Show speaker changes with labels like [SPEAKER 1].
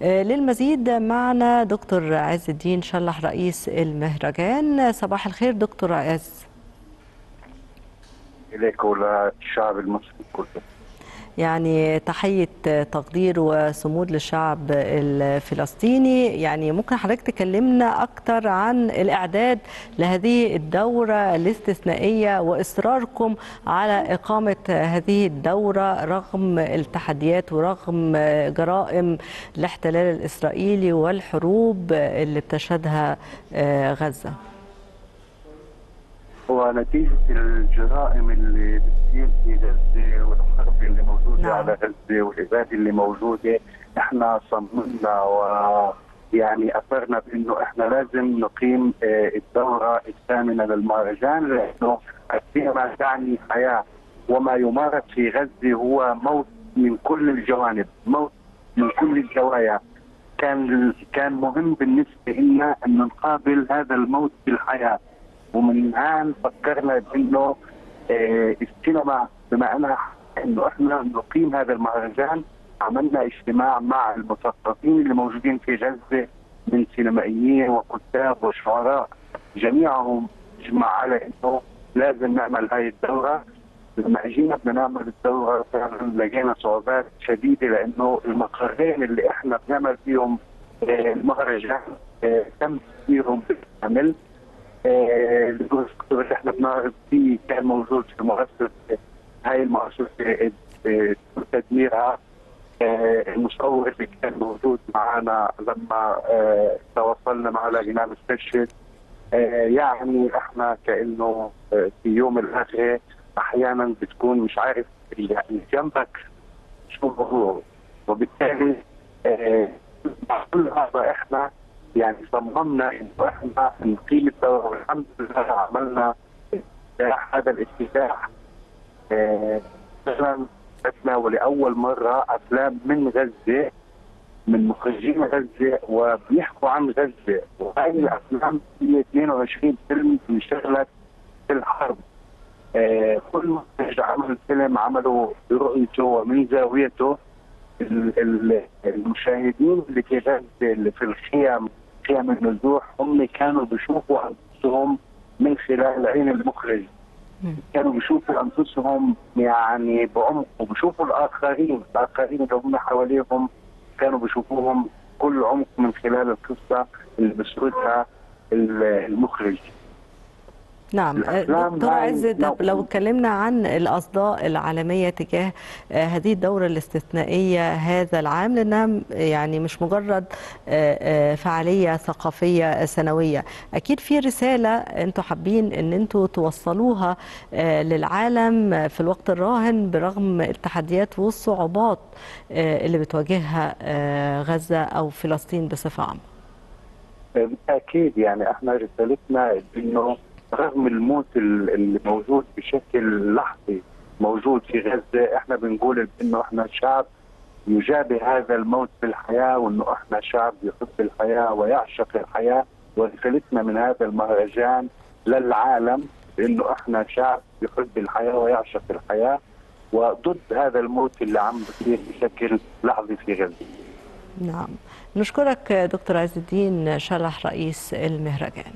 [SPEAKER 1] للمزيد معنا دكتور عز الدين شلح رئيس المهرجان. صباح الخير دكتور عز.
[SPEAKER 2] إليك وللشعب المصري كله.
[SPEAKER 1] يعني تحية تقدير وصمود للشعب الفلسطيني. يعني ممكن حضرتك تكلمنا أكتر عن الإعداد لهذه الدورة الاستثنائية وإصراركم على إقامة هذه الدورة رغم التحديات ورغم جرائم الاحتلال الإسرائيلي والحروب اللي بتشهدها غزة.
[SPEAKER 2] ونتيجة الجرائم اللي بتصير في غزة والحرب اللي موجودة نعم. على غزة والإبادة اللي موجودة إحنا صممنا ويعني أثرنا بأنه إحنا لازم نقيم الدورة الثامنة للمهرجان لأنه ما تعني حياة. وما يمارس في غزة هو موت من كل الجوانب موت من كل الزوايا كان كان مهم بالنسبة لنا أن نقابل هذا الموت بالحياة ومن هان فكرنا بأنه آه السينما بما أنها إنه إحنا نقيم هذا المهرجان عملنا اجتماع مع المثقفين اللي موجودين في غزة من سينمائيين وكتاب وشعراء جميعهم اجمع على إنه لازم نعمل هاي الدورة. لما اجينا بدنا نعمل الدورة فعلا لقينا صعوبات شديدة لأنه المقرين اللي إحنا بنعمل فيهم آه المهرجان آه تم تسييرهم بالكامل. الدكتور اللي إحنا بنعرض فيه كان موجود في مؤسسة هاي المؤسسة تدميرها المصور اللي كان موجود معنا لما تواصلنا مع لجنه مستشهد يعني إحنا كأنه في يوم الاخره أحيانا بتكون مش عارف يعني جنبك شو هو. وبالتالي مع كل هذا إحنا يعني صممنا انه إحنا نقيم الدوره والحمد لله عملنا هذا الافتتاح آه ولأول مرة أفلام من غزة من مخرجين غزة وبيحكوا عن غزة. وهذه الأفلام هي 22 فيلم انشغلت في الحرب. آه كل مخرج عمل فيلم عمله برؤيته ومن زاويته المشاهدين اللي في غزه اللي في الخيام خيام النزوح هم كانوا بيشوفوا أنفسهم من خلال عين المخرج كانوا بيشوفوا أنفسهم يعني بعمق وبيشوفوا الآخرين الآخرين اللي هم حواليهم كانوا بيشوفوهم كل عمق من خلال القصة اللي بيسردها المخرج.
[SPEAKER 1] نعم دكتور عز لو اتكلمنا عن الأصداء العالمية تجاه هذه الدورة الاستثنائية هذا العام لأنها يعني مش مجرد فعالية ثقافية سنوية. أكيد في رسالة أنتم حابين إن أنتم توصلوها للعالم في الوقت الراهن برغم التحديات والصعوبات اللي بتواجهها غزة أو فلسطين بصفة عامة.
[SPEAKER 2] بالتاكيد يعني إحنا رسالتنا إنه رغم الموت اللي موجود بشكل لحظي موجود في غزة إحنا بنقول انه إحنا شعب يجابه هذا الموت بالحياة وإنه إحنا شعب يحب الحياة ويعشق الحياة ورسالتنا من هذا المهرجان للعالم إنه إحنا شعب يحب الحياة ويعشق الحياة وضد هذا الموت اللي عم بصير بشكل لحظي في غزة.
[SPEAKER 1] نعم نشكرك دكتور عز الدين شلح رئيس المهرجان.